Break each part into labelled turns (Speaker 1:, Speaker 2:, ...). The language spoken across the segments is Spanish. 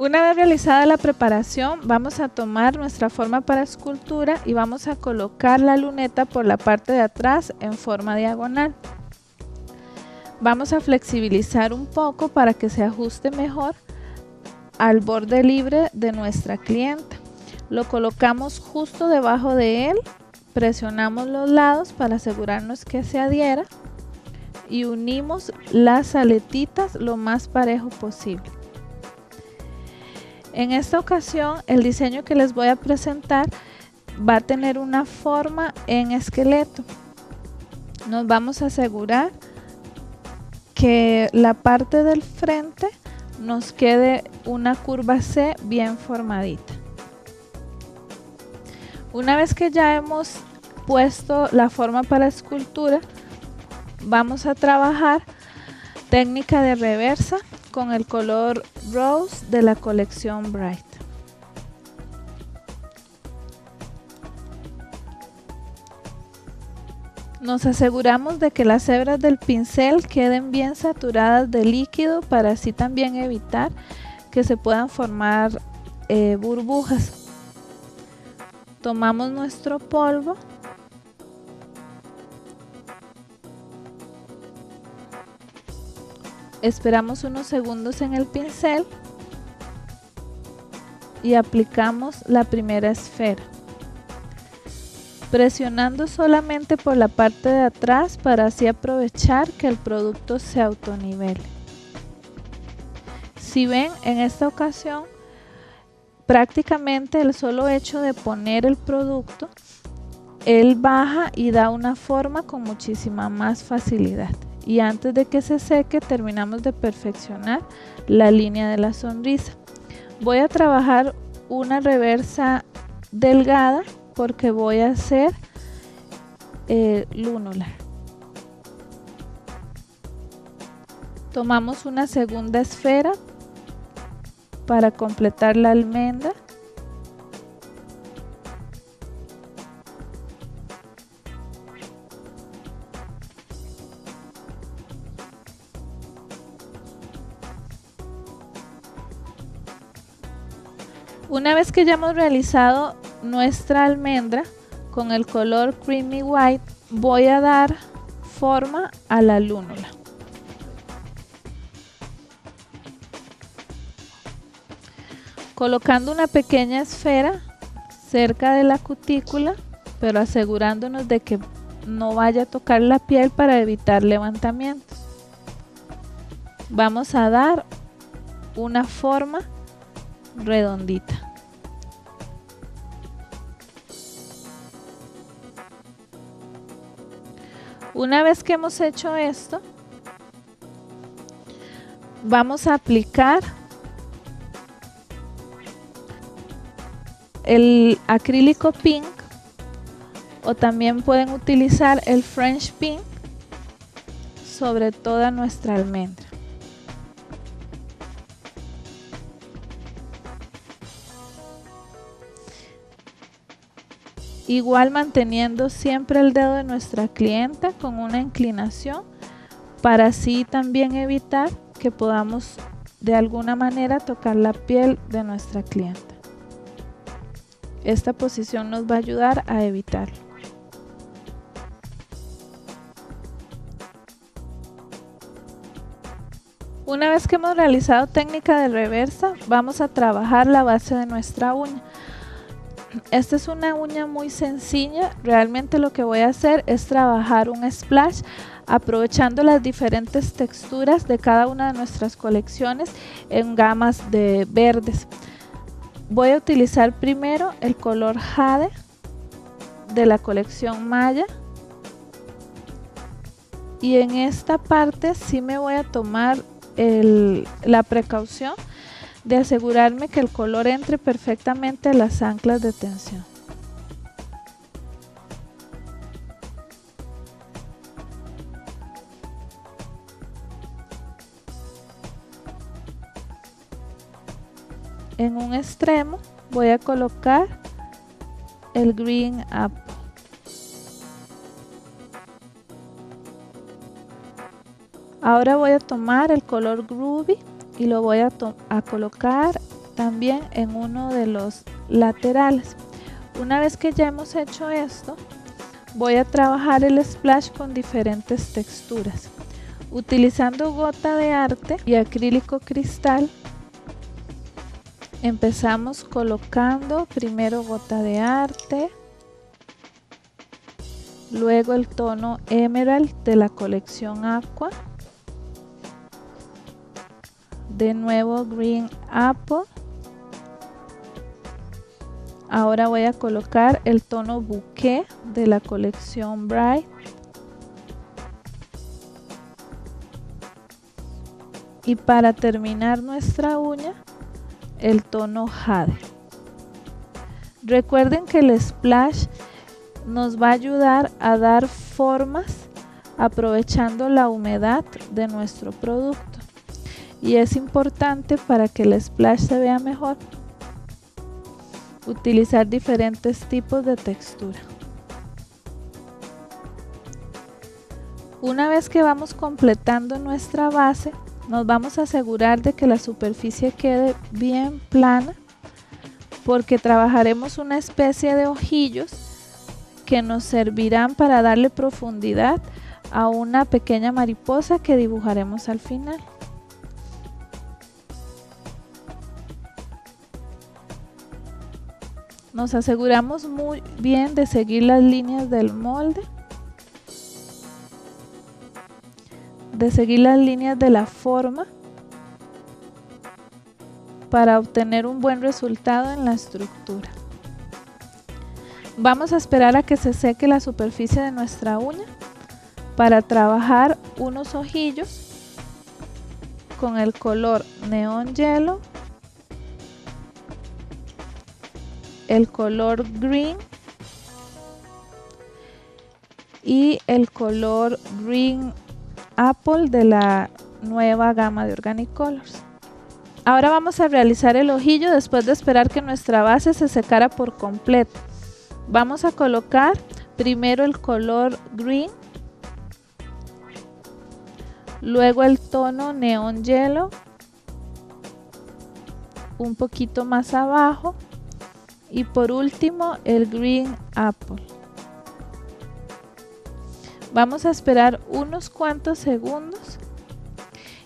Speaker 1: Una vez realizada la preparación, vamos a tomar nuestra forma para escultura y vamos a colocar la luneta por la parte de atrás en forma diagonal. Vamos a flexibilizar un poco para que se ajuste mejor al borde libre de nuestra clienta. Lo colocamos justo debajo de él, presionamos los lados para asegurarnos que se adhiera y unimos las aletitas lo más parejo posible. En esta ocasión el diseño que les voy a presentar va a tener una forma en esqueleto. Nos vamos a asegurar que la parte del frente nos quede una curva C bien formadita. Una vez que ya hemos puesto la forma para escultura, vamos a trabajar técnica de reversa con el color Rose de la colección Bright. Nos aseguramos de que las hebras del pincel queden bien saturadas de líquido para así también evitar que se puedan formar eh, burbujas. Tomamos nuestro polvo Esperamos unos segundos en el pincel y aplicamos la primera esfera. Presionando solamente por la parte de atrás para así aprovechar que el producto se autonivele. Si ven, en esta ocasión prácticamente el solo hecho de poner el producto, él baja y da una forma con muchísima más facilidad y antes de que se seque terminamos de perfeccionar la línea de la sonrisa. Voy a trabajar una reversa delgada porque voy a hacer eh, lunular. Tomamos una segunda esfera para completar la almendra vez que ya hemos realizado nuestra almendra con el color creamy white, voy a dar forma a la lúnula. Colocando una pequeña esfera cerca de la cutícula, pero asegurándonos de que no vaya a tocar la piel para evitar levantamientos. Vamos a dar una forma redondita. Una vez que hemos hecho esto, vamos a aplicar el acrílico pink o también pueden utilizar el French pink sobre toda nuestra almendra. Igual manteniendo siempre el dedo de nuestra clienta con una inclinación para así también evitar que podamos de alguna manera tocar la piel de nuestra clienta. Esta posición nos va a ayudar a evitarlo. Una vez que hemos realizado técnica de reversa, vamos a trabajar la base de nuestra uña. Esta es una uña muy sencilla. Realmente lo que voy a hacer es trabajar un splash aprovechando las diferentes texturas de cada una de nuestras colecciones en gamas de verdes. Voy a utilizar primero el color Jade de la colección Maya. Y en esta parte sí me voy a tomar la precaución de asegurarme que el color entre perfectamente a las anclas de tensión. En un extremo voy a colocar el green up. Ahora voy a tomar el color Groovy y lo voy a, colocar también en uno de los laterales. Una vez que ya hemos hecho esto, voy a trabajar el splash con diferentes texturas. Utilizando gota de arte y acrílico cristal, empezamos colocando primero gota de arte, luego el tono emerald de la colección aqua, de nuevo green apple, ahora voy a colocar el tono bouquet de la colección bright. Y para terminar nuestra uña el tono jade. Recuerden que el splash nos va a ayudar a dar formas aprovechando la humedad de nuestro producto y es importante para que el splash se vea mejor utilizar diferentes tipos de textura una vez que vamos completando nuestra base nos vamos a asegurar de que la superficie quede bien plana porque trabajaremos una especie de ojillos que nos servirán para darle profundidad a una pequeña mariposa que dibujaremos al final. Nos aseguramos muy bien de seguir las líneas del molde de seguir las líneas de la forma para obtener un buen resultado en la estructura. Vamos a esperar a que se seque la superficie de nuestra uña para trabajar unos ojillos con el color neón hielo, el color green y el color green Apple de la nueva gama de Organic Colors. Ahora vamos a realizar el ojillo después de esperar que nuestra base se secara por completo. Vamos a colocar primero el color green, luego el tono neón hielo, un poquito más abajo y por último el green apple. Vamos a esperar unos cuantos segundos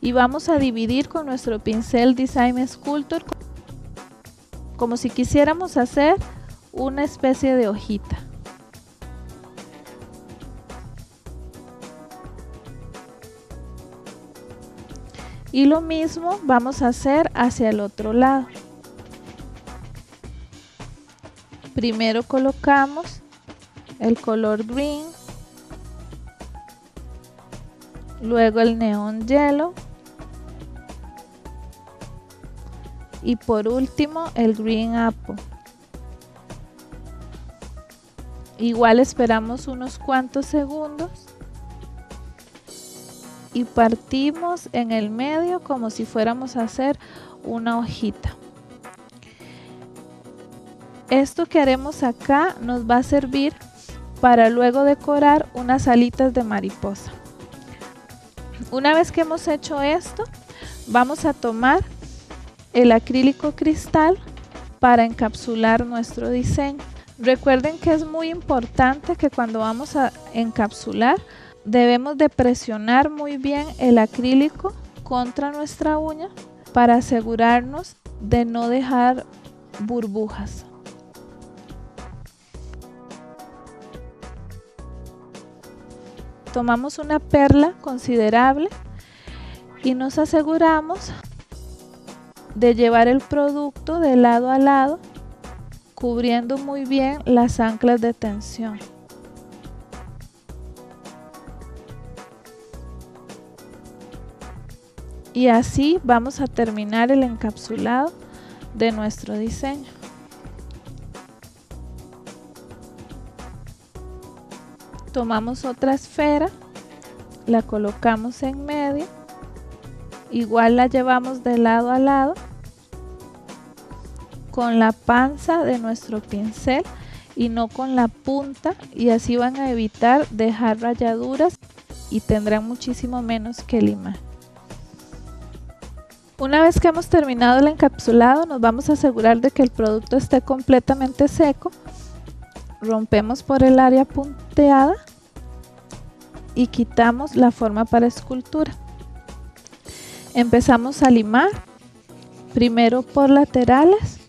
Speaker 1: y vamos a dividir con nuestro pincel Design Sculptor como si quisiéramos hacer una especie de hojita. Y lo mismo vamos a hacer hacia el otro lado. Primero colocamos el color green luego el neón hielo y por último el green apple. Igual esperamos unos cuantos segundos y partimos en el medio como si fuéramos a hacer una hojita esto que haremos acá nos va a servir para luego decorar unas alitas de mariposa una vez que hemos hecho esto, vamos a tomar el acrílico cristal para encapsular nuestro diseño. Recuerden que es muy importante que cuando vamos a encapsular debemos de presionar muy bien el acrílico contra nuestra uña para asegurarnos de no dejar burbujas. Tomamos una perla considerable y nos aseguramos de llevar el producto de lado a lado cubriendo muy bien las anclas de tensión. Y así vamos a terminar el encapsulado de nuestro diseño. Tomamos otra esfera, la colocamos en medio, igual la llevamos de lado a lado con la panza de nuestro pincel y no con la punta y así van a evitar dejar rayaduras y tendrán muchísimo menos que limar. Una vez que hemos terminado el encapsulado, nos vamos a asegurar de que el producto esté completamente seco. Rompemos por el área punteada y quitamos la forma para escultura. Empezamos a limar, primero por laterales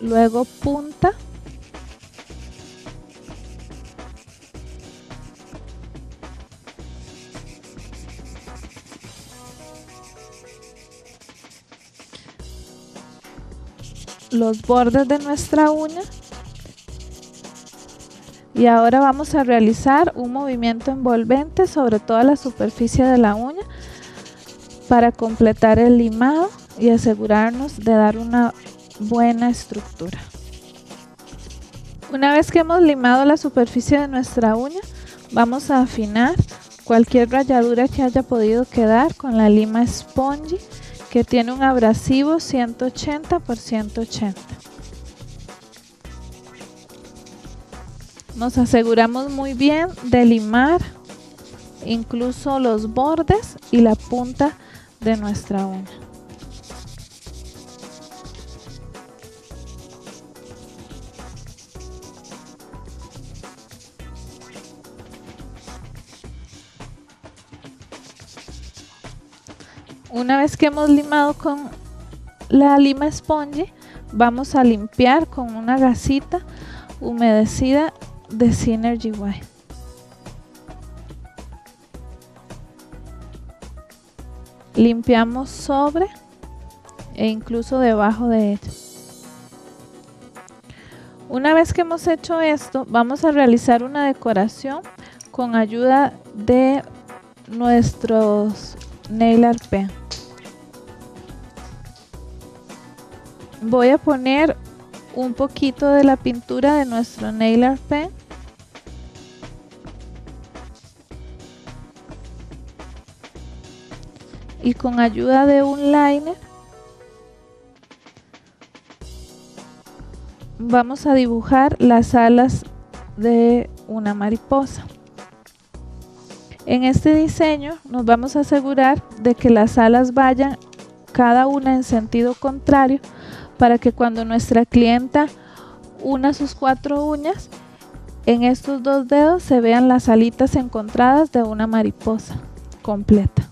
Speaker 1: luego punta los bordes de nuestra uña y ahora vamos a realizar un movimiento envolvente sobre toda la superficie de la uña para completar el limado y asegurarnos de dar una buena estructura. Una vez que hemos limado la superficie de nuestra uña, vamos a afinar cualquier rayadura que haya podido quedar con la lima spongy que tiene un abrasivo 180 por 180. Nos aseguramos muy bien de limar incluso los bordes y la punta de nuestra uña. Una vez que hemos limado con la lima sponge, vamos a limpiar con una gasita humedecida de Synergy White. Limpiamos sobre e incluso debajo de ella. Una vez que hemos hecho esto, vamos a realizar una decoración con ayuda de nuestros nail art pen. Voy a poner un poquito de la pintura de nuestro nail art pen. Y con ayuda de un liner vamos a dibujar las alas de una mariposa. En este diseño nos vamos a asegurar de que las alas vayan cada una en sentido contrario para que cuando nuestra clienta una sus cuatro uñas, en estos dos dedos se vean las alitas encontradas de una mariposa completa.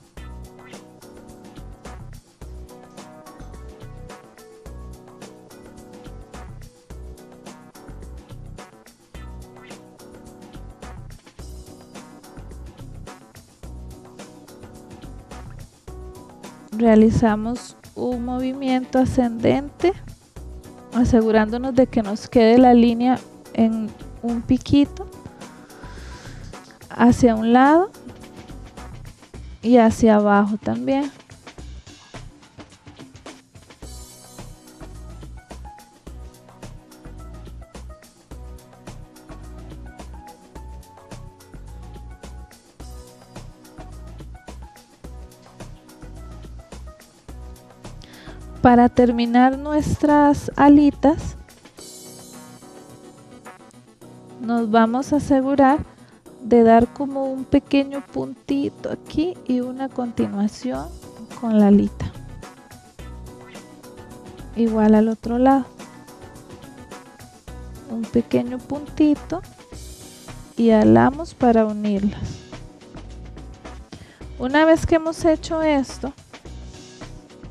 Speaker 1: Realizamos un movimiento ascendente asegurándonos de que nos quede la línea en un piquito hacia un lado y hacia abajo también para terminar nuestras alitas nos vamos a asegurar de dar como un pequeño puntito aquí y una continuación con la alita. Igual al otro lado. Un pequeño puntito y alamos para unirlas. Una vez que hemos hecho esto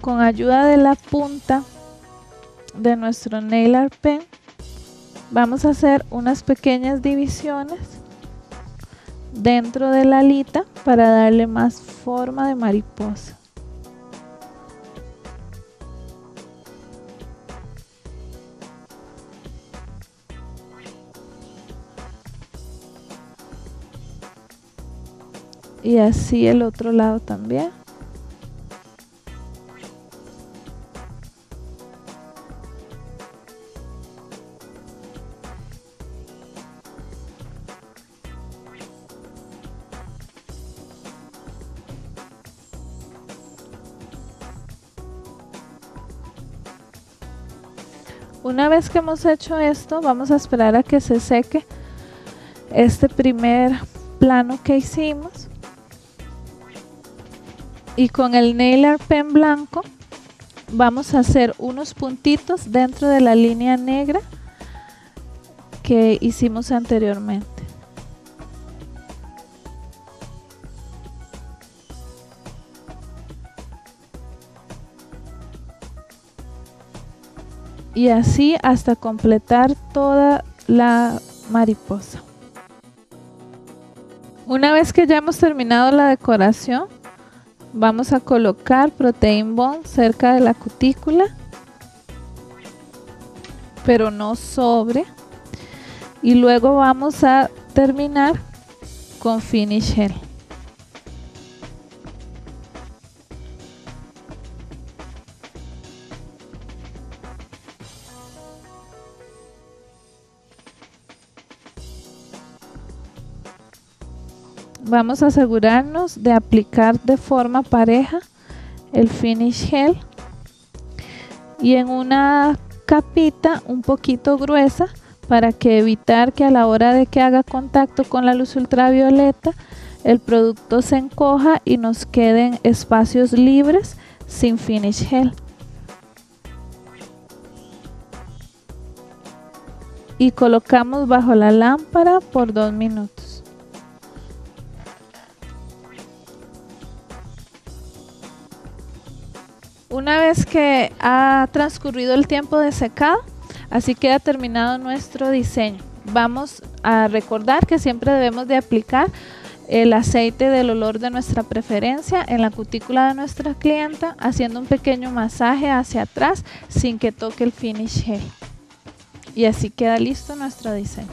Speaker 1: con ayuda de la punta de nuestro nail art pen vamos a hacer unas pequeñas divisiones dentro de la alita para darle más forma de mariposa. Y así el otro lado también Una vez que hemos hecho esto, vamos a esperar a que se seque este primer plano que hicimos. Y con el nail pen blanco vamos a hacer unos puntitos dentro de la línea negra que hicimos anteriormente. Y así hasta completar toda la mariposa. Una vez que ya hemos terminado la decoración, vamos a colocar protein bond cerca de la cutícula, pero no sobre. Y luego vamos a terminar con finish gel. Vamos a asegurarnos de aplicar de forma pareja el finish gel y en una capita un poquito gruesa para que evitar que a la hora de que haga contacto con la luz ultravioleta el producto se encoja y nos queden espacios libres sin finish gel. Y colocamos bajo la lámpara por dos minutos. Una vez que ha transcurrido el tiempo de secado, así queda terminado nuestro diseño. Vamos a recordar que siempre debemos de aplicar el aceite del olor de nuestra preferencia en la cutícula de nuestra clienta, haciendo un pequeño masaje hacia atrás sin que toque el finish gel. Y así queda listo nuestro diseño.